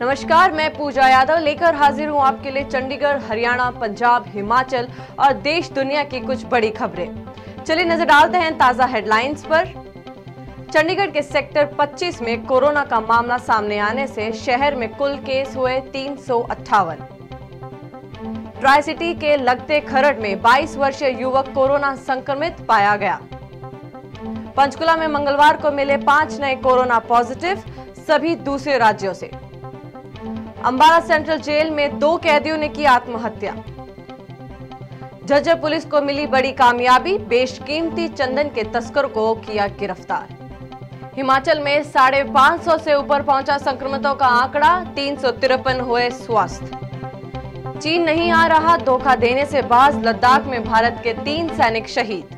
नमस्कार, मैं पूजा यादव लेकर हाजिर हूँ आपके लिए चंडीगढ़, हरियाणा, पंजाब, हिमाचल और देश, दुनिया की कुछ बड़ी खबरें। चलिए नज़र डालते हैं ताज़ा हेडलाइंस पर। चंडीगढ़ के सेक्टर 25 में कोरोना का मामला सामने आने से शहर में कुल केस हुए तीन ट्राई सिटी के लगते खरड़ में 22 वर्षीय युवक कोरोना संक्रमित पाया गया। पंचकुला में मंगलवार को मिले पाँच नए कोरोना पॉजिटिव, सभी दूसरे राज्यों से। अंबाला सेंट्रल जेल में दो कैदियों ने की आत्महत्या। झज्जर पुलिस को मिली बड़ी कामयाबी, बेशकीमती चंदन के तस्कर को किया गिरफ़्तार। हिमाचल में साढ़े पाँच सौ से ऊपर पहुँचा संक्रमितों का आंकड़ा, तीन सौ तिरपन हुए स्वस्थ। चीन नहीं आ रहा धोखा देने से बाज लद्दाख में भारत के तीन सैनिक शहीद।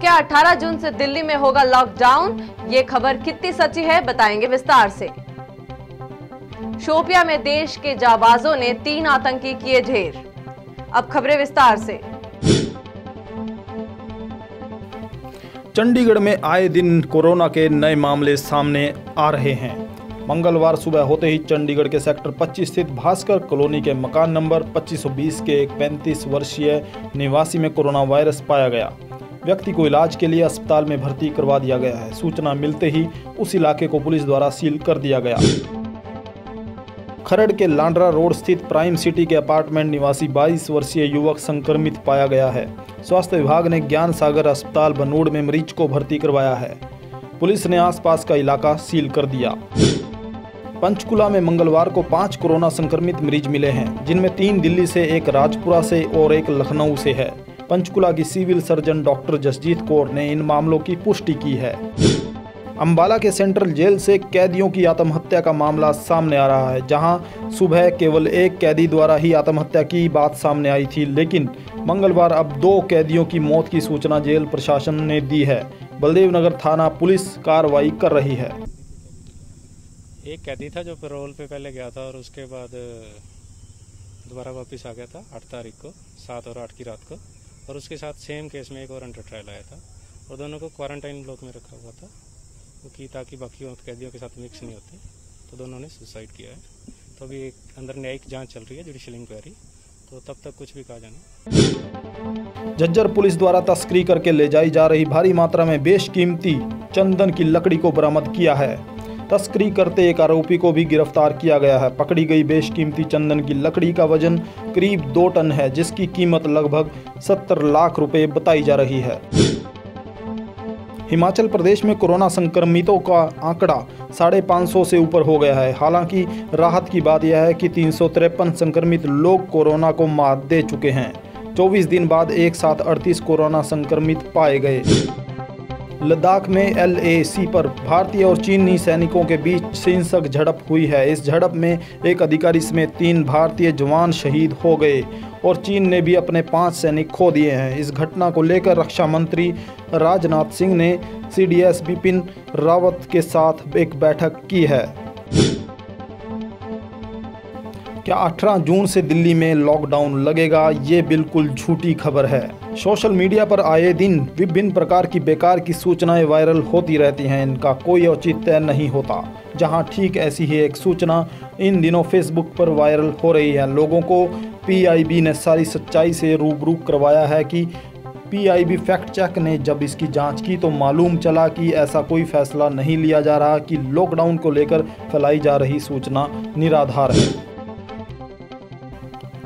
क्या 18 जून से दिल्ली में होगा लॉकडाउन? ये खबर कितनी सच्ची है, बताएँगे विस्तार से। शोपिया में देश के जाबाजों ने तीन आतंकी किए ढेर। अब खबरें विस्तार से। चंडीगढ़ में आए दिन कोरोना के नए मामले सामने आ रहे हैं। मंगलवार सुबह होते ही चंडीगढ़ के सेक्टर 25 स्थित भास्कर कॉलोनी के मकान नंबर 2520 के एक 35 वर्षीय निवासी में कोरोना वायरस पाया गया। व्यक्ति को इलाज के लिए अस्पताल में भर्ती करवा दिया गया है। सूचना मिलते ही उस इलाके को पुलिस द्वारा सील कर दिया गया। खरड़ के लांड्रा रोड स्थित प्राइम सिटी के अपार्टमेंट निवासी 22 वर्षीय युवक संक्रमित पाया गया है। स्वास्थ्य विभाग ने ज्ञान सागर अस्पताल बनूड़ में मरीज़ को भर्ती करवाया है। पुलिस ने आसपास का इलाका सील कर दिया। पंचकुला में मंगलवार को पाँच कोरोना संक्रमित मरीज़ मिले हैं, जिनमें तीन दिल्ली से, एक राजपुरा से और एक लखनऊ से है। पंचकुला की civil surgeon doctor Jasjeet Kaur ने इन मामलों की पुष्टि की है। अंबाला के सेंट्रल जेल से कैदियों की आत्महत्या का मामला सामने आ रहा है, जहाँ सुबह केवल एक कैदी द्वारा ही आत्महत्या की बात सामने आई थी, लेकिन मंगलवार अब दो कैदियों की मौत की सूचना जेल प्रशासन ने दी है। बलदेव नगर थाना पुलिस कार्रवाई कर रही है। एक कैदी था जो पेरोल पे पहले गया था और उसके बाद दोबारा वापस आ गया था आठ तारीख को, सात और आठ की रात को। और उसके साथ सेम केस में एक और अंडर ट्रायल आया था। और दोनों को क्वारंटाइन ब्लॉक में रखा हुआ था। कि ताकि बाकी कैदियों के साथ मिक्स नहीं होते। तो दोनों ने सुसाइड किया है। तो अभी एक अंदर न्यायिक जाँच चल रही है जुडिशियल इंक्वायरी तो तब तक कुछ भी कहा जाना। झज्जर पुलिस द्वारा तस्करी करके ले जाई जा रही भारी मात्रा में बेशकीमती चंदन की लकड़ी को बरामद किया है। तस्करी करते एक आरोपी को भी गिरफ़्तार किया गया है। पकड़ी गई बेशकीमती चंदन की लकड़ी का वज़न करीब दो टन है, जिसकी कीमत लगभग सत्तर लाख रुपए बताई जा रही है। हिमाचल प्रदेश में कोरोना संक्रमितों का आंकड़ा साढ़े पाँच सौ से ऊपर हो गया है। हालाँकि राहत की बात यह है कि तीन सौ तिरपन संक्रमित लोग कोरोना को मात दे चुके हैं। 24 दिन बाद एक साथ 38 कोरोना संक्रमित पाए गए। लद्दाख में एलएसी पर भारतीय और चीनी सैनिकों के बीच हिंसक झड़प हुई है। इस झड़प में एक अधिकारी समेत तीन भारतीय जवान शहीद हो गए और चीन ने भी अपने पाँच सैनिक खो दिए हैं। इस घटना को लेकर रक्षा मंत्री राजनाथ सिंह ने सीडीएस बिपिन रावत के साथ एक बैठक की है। क्या 18 जून से दिल्ली में लॉकडाउन लगेगा, ये बिल्कुल झूठी खबर है। सोशल मीडिया पर आए दिन विभिन्न प्रकार की बेकार की सूचनाएँ वायरल होती रहती हैं, इनका कोई औचित्य नहीं होता। जहाँ ठीक ऐसी ही एक सूचना इन दिनों फेसबुक पर वायरल हो रही है। लोगों को पीआईबी ने सारी सच्चाई से रूबरू करवाया है कि पीआईबी फैक्ट चेक ने जब इसकी जाँच की तो मालूम चला कि ऐसा कोई फैसला नहीं लिया जा रहा कि लॉकडाउन को लेकर फैलाई जा रही सूचना निराधार है।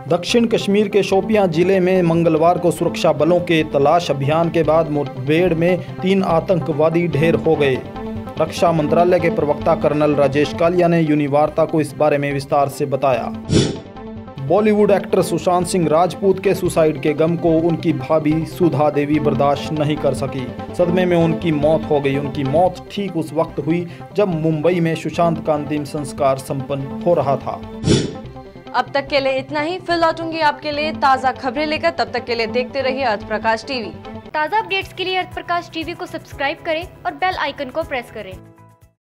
दक्षिण कश्मीर के शोपियाँ ज़िले में मंगलवार को सुरक्षा बलों के तलाश अभियान के बाद मुठभेड़ में तीन आतंकवादी ढेर हो गए। रक्षा मंत्रालय के प्रवक्ता कर्नल राजेश कालिया ने यूनिवार्ता को इस बारे में विस्तार से बताया। बॉलीवुड एक्टर सुशांत सिंह राजपूत के सुसाइड के गम को उनकी भाभी सुधा देवी बर्दाश्त नहीं कर सकी। सदमे में उनकी मौत हो गई। उनकी मौत ठीक उस वक्त हुई जब मुंबई में सुशांत का अंतिम संस्कार संपन्न हो रहा था। अब तक के लिए इतना ही। फिर लौटूँगी आपके लिए ताज़ा खबरें लेकर। तब तक के लिए देखते रहिए अर्थ प्रकाश टीवी। ताज़ा अपडेट्स के लिए अर्थ प्रकाश टीवी को सब्सक्राइब करें और बेल आइकन को प्रेस करें।